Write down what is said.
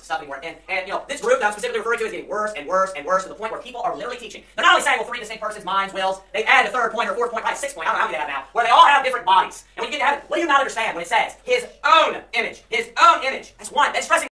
is stuff anymore. And, and you know, this group that I'm specifically referring to is getting worse and worse and worse to the point where people are literally teaching. They're not only saying, well, three the same persons, minds, wills. They add a third point or fourth point, probably six point. I don't know how many they have now, where they all have different bodies. And when you get to heaven, what do you not understand when it says his own image? His own image. That's one. That's stressing.